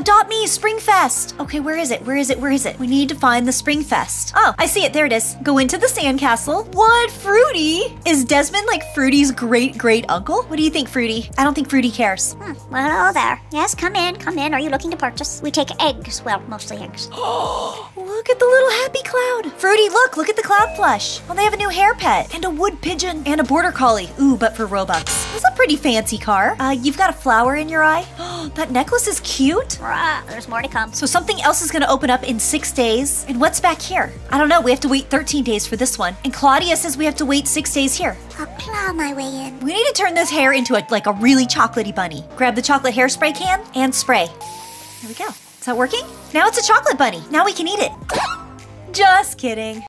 Adopt Me, Springfest. Okay, where is it? Where is it? Where is it? We need to find the Springfest. Oh, I see it. There it is. Go into the sandcastle. What, Fruity? Is Desmond like Fruity's great great uncle? What do you think, Fruity? I don't think Fruity cares. Hmm, well, hello there. Yes, come in, come in. Are you looking to purchase? We take eggs. Well, mostly eggs. Oh, look at the little happy cloud. Fruity, look, look at the cloud plush. Well, they have a new hare pet and a wood pigeon and a border collie. Ooh, but for Robux. That's a pretty fancy car. Uh, you've got a flower in your eye. that necklace is cute. Rah, there's more to come. So something else is going to open up in six days. And what's back here? I don't know. We have to wait 13 days for this one. And Claudia says we have to wait six days here. I'll plow my way in. We need to turn this hare into a, like a really chocolatey bunny. Grab the chocolate hairspray can and spray. There we go. Is that working? Now it's a chocolate bunny. Now we can eat it. Just kidding.